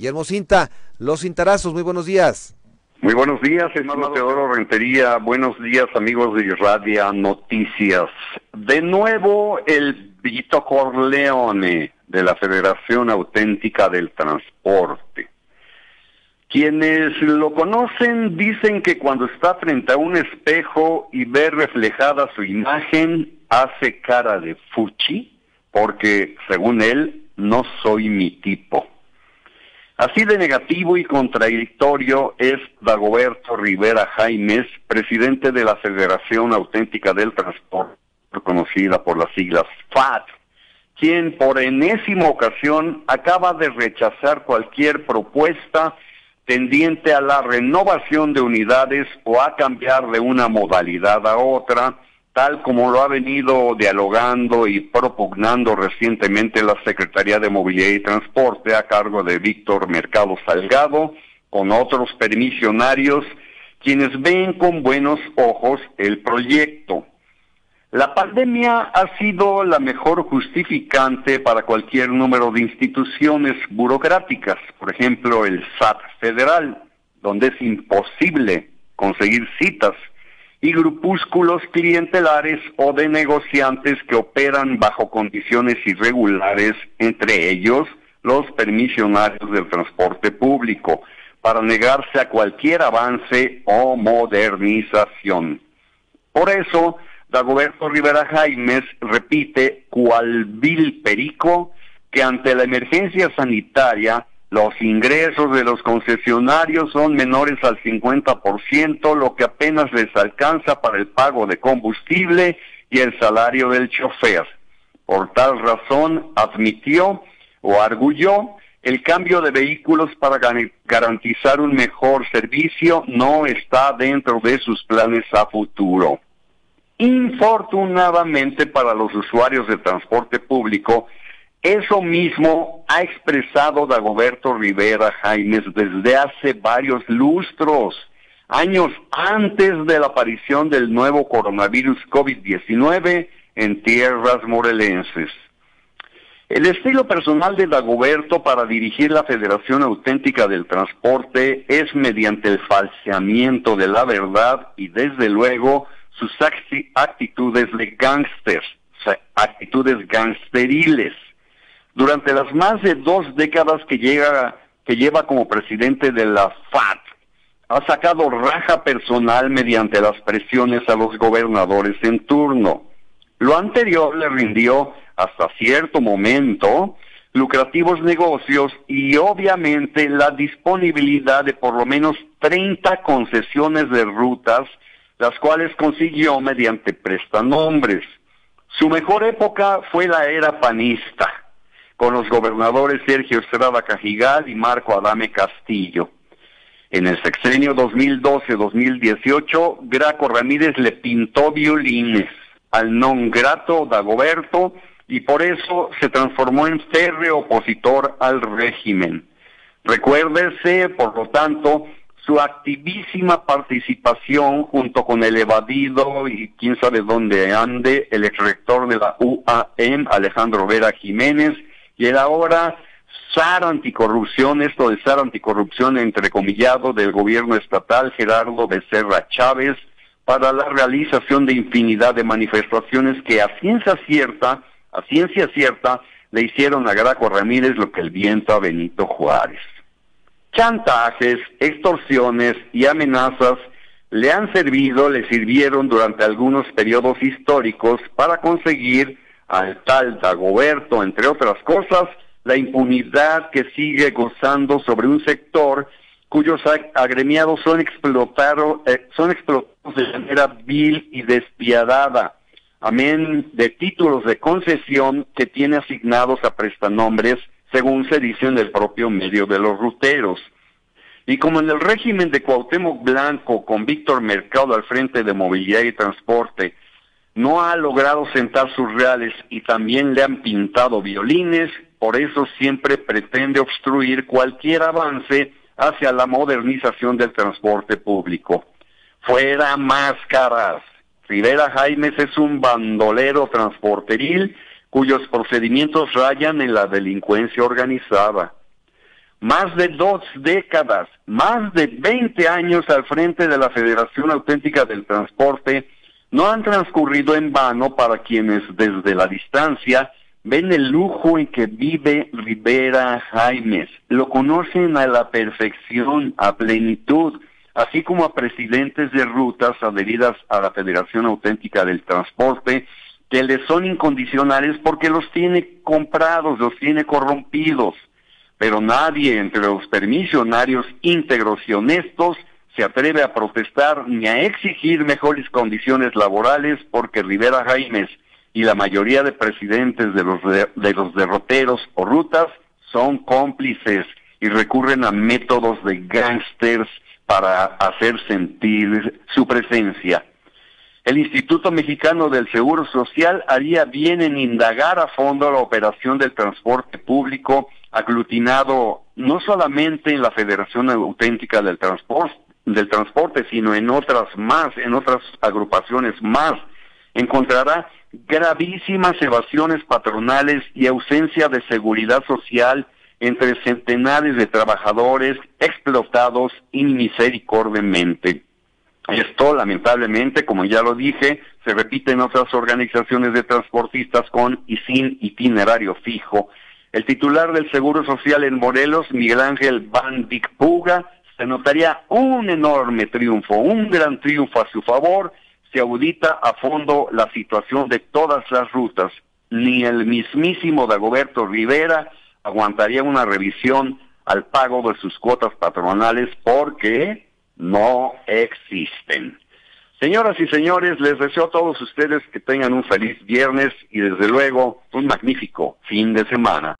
Guillermo Cinta, Los Cintarazos, muy buenos días. Muy buenos días, hermano Teodoro Rentería. Buenos días, amigos de Radio Noticias. De nuevo, el Vito Corleone de la Federación Auténtica del Transporte. Quienes lo conocen dicen que cuando está frente a un espejo y ve reflejada su imagen, hace cara de fuchi, porque, según él, no soy mi tipo. Así de negativo y contradictorio es Dagoberto Rivera Jaimes, presidente de la Federación Auténtica del Transporte, conocida por las siglas FAT, quien por enésima ocasión acaba de rechazar cualquier propuesta tendiente a la renovación de unidades o a cambiar de una modalidad a otra, tal como lo ha venido dialogando y propugnando recientemente la Secretaría de Movilidad y Transporte a cargo de Víctor Mercado Salgado, con otros permisionarios, quienes ven con buenos ojos el proyecto. La pandemia ha sido la mejor justificante para cualquier número de instituciones burocráticas, por ejemplo el SAT federal, donde es imposible conseguir citas, y grupúsculos clientelares o de negociantes que operan bajo condiciones irregulares, entre ellos los permisionarios del transporte público, para negarse a cualquier avance o modernización. Por eso, Dagoberto Rivera Jaimes repite cual vil perico que ante la emergencia sanitaria los ingresos de los concesionarios son menores al 50%, lo que apenas les alcanza para el pago de combustible y el salario del chofer. Por tal razón, admitió o arguyó el cambio de vehículos para garantizar un mejor servicio no está dentro de sus planes a futuro. Infortunadamente para los usuarios del transporte público, eso mismo ha expresado Dagoberto Rivera Jaimes desde hace varios lustros, años antes de la aparición del nuevo coronavirus COVID-19 en tierras morelenses. El estilo personal de Dagoberto para dirigir la Federación Auténtica del Transporte es mediante el falseamiento de la verdad y desde luego sus actitudes de gángsters, actitudes gangsteriles. Durante las más de dos décadas que, llega, que lleva como presidente de la FAT, ha sacado raja personal mediante las presiones a los gobernadores en turno. Lo anterior le rindió hasta cierto momento lucrativos negocios y obviamente la disponibilidad de por lo menos 30 concesiones de rutas las cuales consiguió mediante prestanombres. Su mejor época fue la era panista, con los gobernadores Sergio Estrada Cajigal y Marco Adame Castillo. En el sexenio 2012-2018, Graco Ramírez le pintó violines al non grato Dagoberto y por eso se transformó en férreo opositor al régimen. Recuérdese, por lo tanto, su activísima participación junto con el evadido y quién sabe dónde ande, el exrector de la UAM, Alejandro Vera Jiménez, y el ahora SAR anticorrupción, esto de SAR anticorrupción entrecomillado del gobierno estatal, Gerardo Becerra Chávez, para la realización de infinidad de manifestaciones que a ciencia cierta, a ciencia cierta, le hicieron a Graco Ramírez lo que el viento a Benito Juárez. Chantajes, extorsiones y amenazas le han servido, le sirvieron durante algunos periodos históricos para conseguir al tal Dagoberto, entre otras cosas, la impunidad que sigue gozando sobre un sector cuyos agremiados son explotados, eh, son explotados de manera vil y despiadada, amén de títulos de concesión que tiene asignados a prestanombres según se dice en el propio medio de los ruteros. Y como en el régimen de Cuauhtémoc Blanco, con Víctor Mercado al frente de movilidad y transporte, no ha logrado sentar sus reales y también le han pintado violines, por eso siempre pretende obstruir cualquier avance hacia la modernización del transporte público. Fuera máscaras. Rivera Jaimes es un bandolero transporteril cuyos procedimientos rayan en la delincuencia organizada. más de dos décadas, más de 20 años al frente de la Federación Auténtica del Transporte, no han transcurrido en vano para quienes desde la distancia ven el lujo en que vive Rivera Jaimes, lo conocen a la perfección, a plenitud, así como a presidentes de rutas adheridas a la Federación Auténtica del Transporte, que les son incondicionales porque los tiene comprados, los tiene corrompidos. Pero nadie entre los permisionarios íntegros y honestos se atreve a protestar ni a exigir mejores condiciones laborales porque Rivera Jaimes y la mayoría de presidentes de los, de, los derroteros o rutas son cómplices y recurren a métodos de gángsters para hacer sentir su presencia. El Instituto Mexicano del Seguro Social haría bien en indagar a fondo la operación del transporte público aglutinado no solamente en la Federación Auténtica del Transporte, del Transporte, sino en otras más, en otras agrupaciones más. Encontrará gravísimas evasiones patronales y ausencia de seguridad social entre centenares de trabajadores explotados inmisericordiamente. Esto, lamentablemente, como ya lo dije, se repite en otras organizaciones de transportistas con y sin itinerario fijo. El titular del Seguro Social en Morelos, Miguel Ángel Van Puga, se notaría un enorme triunfo, un gran triunfo a su favor se audita a fondo la situación de todas las rutas. Ni el mismísimo Dagoberto Rivera aguantaría una revisión al pago de sus cuotas patronales porque no existen. Señoras y señores, les deseo a todos ustedes que tengan un feliz viernes y desde luego un magnífico fin de semana.